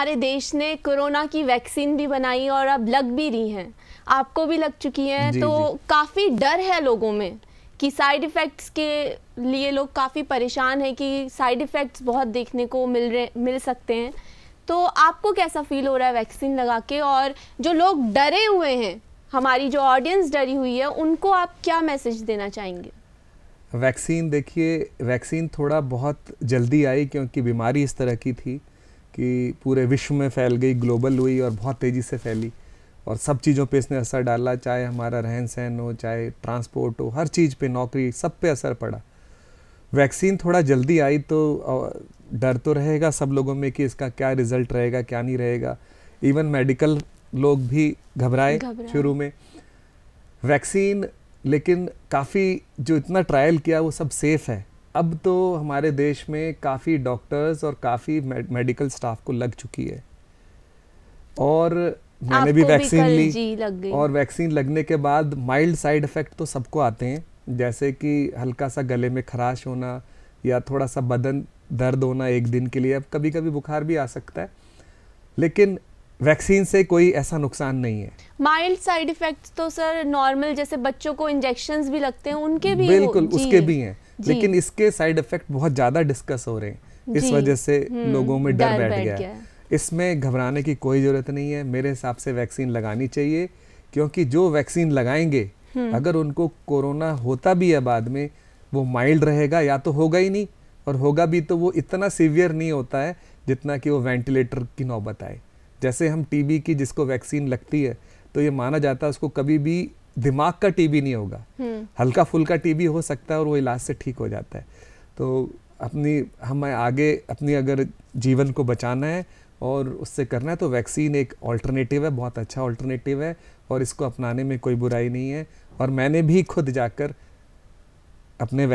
हमारे देश ने कोरोना की वैक्सीन भी बनाई और अब लग भी रही हैं। आपको भी लग चुकी हैं तो काफ़ी डर है लोगों में कि साइड इफ़ेक्ट्स के लिए लोग काफ़ी परेशान हैं कि साइड इफ़ेक्ट्स बहुत देखने को मिल रहे मिल सकते हैं। तो आपको कैसा फील हो रहा है वैक्सीन लगा के? और जो लोग डरे हुए हैं हमारी जो ऑडियंस डरी हुई है उनको आप क्या मैसेज देना चाहेंगे? वैक्सीन देखिए वैक्सीन थोड़ा बहुत जल्दी आई क्योंकि बीमारी इस तरह की थी। कि पूरे विश्व में फैल गई ग्लोबल हुई और बहुत तेज़ी से फैली। और सब चीज़ों पे इसने असर डाला चाहे हमारा रहन सहन हो चाहे ट्रांसपोर्ट हो हर चीज़ पे नौकरी सब पे असर पड़ा। वैक्सीन थोड़ा जल्दी आई तो डर तो रहेगा सब लोगों में कि इसका क्या रिज़ल्ट रहेगा क्या नहीं रहेगा। इवन मेडिकल लोग भी घबराए। शुरू में। वैक्सीन लेकिन काफ़ी जो इतना ट्रायल किया वो सब सेफ़ है। अब तो हमारे देश में काफ़ी डॉक्टर्स और काफ़ी मेडिकल स्टाफ को लग चुकी है। और मैंने भी वैक्सीन ली लग गई। और वैक्सीन लगने के बाद माइल्ड साइड इफ़ेक्ट तो सबको आते हैं जैसे कि हल्का सा गले में खराश होना या थोड़ा सा बदन दर्द होना एक दिन के लिए। अब कभी कभी बुखार भी आ सकता है लेकिन वैक्सीन से कोई ऐसा नुकसान नहीं है। माइल्ड साइड इफ़ेक्ट तो सर नॉर्मल जैसे बच्चों को इंजेक्शन भी लगते हैं उनके भी बिल्कुल उसके भी हैं। लेकिन इसके साइड इफ़ेक्ट बहुत ज़्यादा डिस्कस हो रहे हैं। इस वजह से हम्म, लोगों में डर बैठ गया है। इसमें घबराने की कोई ज़रूरत नहीं है। मेरे हिसाब से वैक्सीन लगानी चाहिए क्योंकि जो वैक्सीन लगाएँगे हम्म। अगर उनको कोरोना होता भी है बाद में वो माइल्ड रहेगा या तो होगा ही नहीं और होगा भी तो वो इतना सीवियर नहीं होता है जितना कि वो वेंटिलेटर की नौबत आए। जैसे हम टीबी की जिसको वैक्सीन लगती है तो ये माना जाता है उसको कभी भी दिमाग का टीबी नहीं होगा। हम्म। हल्का फुल्का टीबी हो सकता है और वो इलाज से ठीक हो जाता है। तो अपनी हमें आगे अपनी अगर जीवन को बचाना है और उससे करना है तो वैक्सीन एक ऑल्टरनेटिव है बहुत अच्छा ऑल्टरनेटिव है और इसको अपनाने में कोई बुराई नहीं है। और मैंने भी खुद जाकर अपने